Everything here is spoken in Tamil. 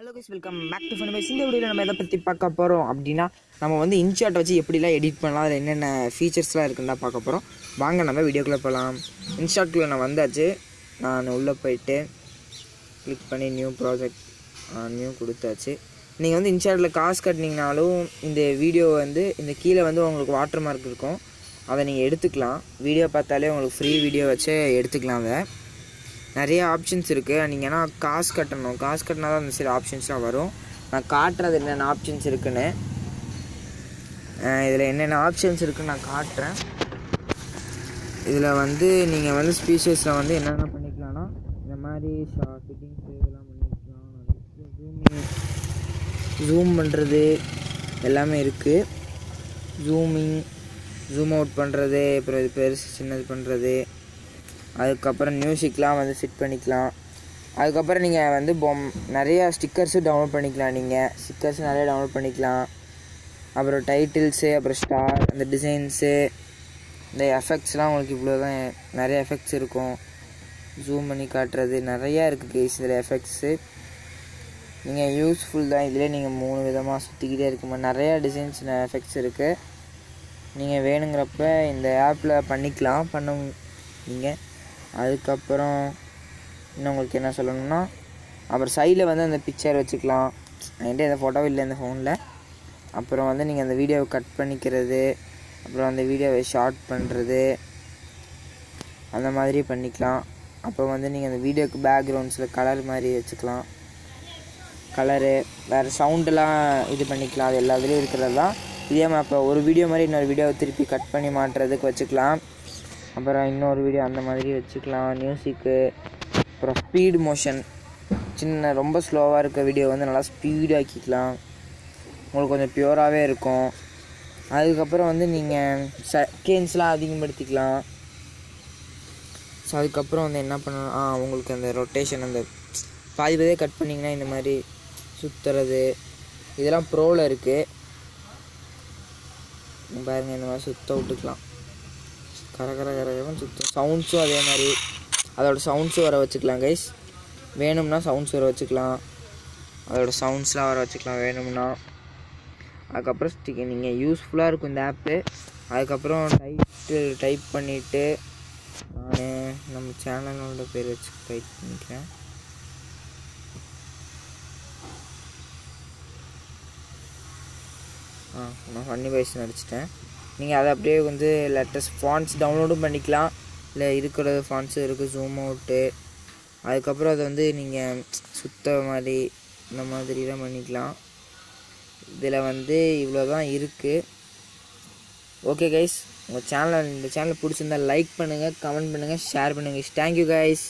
Hello guys welcome back to fun இந்த வீடியோவில் நம்ம எதை பற்றி பார்க்க போகிறோம் அப்படின்னா நம்ம வந்து இன்ஷாட் வச்சு எப்படிலாம் எடிட் பண்ணலாம் அதில் என்னென்ன ஃபீச்சர்ஸ்லாம் இருக்குன்னு தான் பார்க்க போகிறோம் வாங்க நம்ம வீடியோக்குள்ளே போகலாம் இன்ஷாட்குள்ளே நான் வந்தாச்சு. நான் உள்ளே போயிட்டு கிளிக் பண்ணி நியூ ப்ராஜெக்ட் நியூ கொடுத்தாச்சு. நீங்கள் வந்து இன்ஷாட்டில் காசு கட்டினீங்கனாலும் இந்த வீடியோ வந்து இந்த கீழே வந்து உங்களுக்கு வாட்டர் மார்க் இருக்கும். அதை நீங்கள் எடுத்துக்கலாம். வீடியோ பார்த்தாலே உங்களுக்கு ஃப்ரீ வீடியோ வச்சு எடுத்துக்கலாம் அதை. நிறைய ஆப்ஷன்ஸ் இருக்குது நீங்கள் ஆனால் காசு கட்டணும். காசு கட்டினா தான் அந்த சில ஆப்ஷன்ஸ்லாம் வரும். நான் காட்டுறது என்னென்ன ஆப்ஷன்ஸ் இருக்குன்னு. இதில் என்னென்ன ஆப்ஷன்ஸ் இருக்குன்னு நான் காட்டுறேன். இதில் வந்து நீங்கள் வந்து ஸ்பீஷஸில் வந்து என்னென்ன பண்ணிக்கலாம்னா இந்த மாதிரி ஷா ஃபிட்டிங்ஸ் இதெல்லாம் பண்ணிக்கலாம். ஜூமிங் ஜூம் பண்ணுறது எல்லாமே இருக்குது ஜூமிங் ஜூம் அவுட் பண்ணுறது அப்புறம் இது பெருசு சின்னது பண்ணுறது அதுக்கப்புறம் மியூசிக்லாம் வந்து ஃபிட் பண்ணிக்கலாம். அதுக்கப்புறம் நீங்கள் வந்து பொம் நிறையா ஸ்டிக்கர்ஸும் டவுன்லோட் பண்ணிக்கலாம் நீங்கள் ஸ்டிக்கர்ஸும் நிறையா டவுன்லோட் பண்ணிக்கலாம். அப்புறம் டைட்டில்ஸு அப்புறம் ஸ்டார் அந்த டிசைன்ஸு இந்த எஃபெக்ட்ஸ்லாம் உங்களுக்கு இவ்வளோ தான் நிறைய எஃபெக்ட்ஸ் இருக்கும். ஜூம் பண்ணி காட்டுறது நிறையா இருக்குது கேஸ் இதில் எஃபெக்ட்ஸு நீங்கள் யூஸ்ஃபுல் தான். இதிலே நீங்கள் மூணு விதமாக சுற்றிக்கிட்டே இருக்குமா நிறையா டிசைன்ஸ் எஃபெக்ட்ஸ் இருக்குது நீங்கள் வேணுங்கிறப்ப இந்த ஆப்பில் பண்ணிக்கலாம். பண்ண நீங்கள் அதுக்கப்புறம் இன்னும் உங்களுக்கு என்ன சொல்லணும்னா அப்புறம் சைடில் வந்து அந்த பிக்சர் வச்சுக்கலாம். என்கிட்ட எந்த ஃபோட்டோவும் இல்லை இந்த ஃபோனில் அப்புறம் வந்து நீங்கள் அந்த வீடியோவை கட் பண்ணிக்கிறது அப்புறம் அந்த வீடியோவை ஷார்ட் பண்ணுறது அந்த மாதிரி பண்ணிக்கலாம். அப்புறம் வந்து நீங்கள் அந்த வீடியோக்கு பேக்ரவுண்ட்ஸில் கலர் மாதிரி வச்சுக்கலாம். கலரு வேறு சவுண்டெல்லாம் இது பண்ணிக்கலாம். அது எல்லாத்துலேயும் இருக்கிறது தான். இதே மாதிரி இப்போ ஒரு வீடியோ மாதிரி இன்னொரு வீடியோவை திருப்பி கட் பண்ணி மாட்டுறதுக்கு வச்சுக்கலாம். அப்புறம் இன்னொரு வீடியோ அந்த மாதிரி வச்சுக்கலாம். மியூசிக்கு அப்புறம் ஸ்பீடு மோஷன் சின்ன ரொம்ப ஸ்லோவாக இருக்க வீடியோ வந்து நல்லா ஸ்பீடாக்கிக்கலாம் உங்களுக்கு கொஞ்சம் பியூராகவே இருக்கும். அதுக்கப்புறம் வந்து நீங்கள் செகண்ட்ஸ்லாம் அதிகப்படுத்திக்கலாம். ஸோ அதுக்கப்புறம் வந்து என்ன பண்ணணும்? ஆ உங்களுக்கு அந்த ரொட்டேஷன் அந்த பாதி பாதியே கட் பண்ணிங்கன்னா இந்த மாதிரி சுற்றுறது இதெல்லாம் ப்ரோவில் இருக்குது பாருங்கள் இந்த மாதிரி சுத்த விட்டுக்கலாம். கர கர சுத்தம் சவுண்ட்ஸும் அதே மாதிரி அதோட சவுண்ட்ஸும் வர வச்சுக்கலாம் கைஸ் வேணும்னா சவுண்ட்ஸ் வர வச்சுக்கலாம் அதோட சவுண்ட்ஸ்லாம் வர வச்சுக்கலாம் வேணும்னா அதுக்கப்புறம் ஸ்டிக் நீங்கள் யூஸ்ஃபுல்லாக இருக்கும் இந்த ஆப்பு அதுக்கப்புறம் டைட்டு டைப் பண்ணிவிட்டு நான் நம்ம சேனலோட பேர் வச்சு டைப் பண்ணிக்கிறேன் ஆ நான் ஃபன்னி பாய்ஸ் நடிச்சிட்டேன் நீங்கள் அதை அப்படியே வந்து லேட்டஸ்ட் ஃபான்ஸ் டவுன்லோடும் பண்ணிக்கலாம். இல்லை இருக்கிற ஃபான்ஸும் இருக்குது ஜூம் அவுட்டு அதுக்கப்புறம் அதை வந்து நீங்கள் சுத்த மாதிரி இந்த மாதிரிலாம் பண்ணிக்கலாம். இதில் வந்து இவ்வளோ தான் இருக்குது ஓகே கைஸ் உங்கள் சேனலை இந்த சேனல் பிடிச்சிருந்தா லைக் பண்ணுங்கள் கமெண்ட் பண்ணுங்கள் ஷேர் பண்ணுங்கள் தேங்க்யூ கைஸ்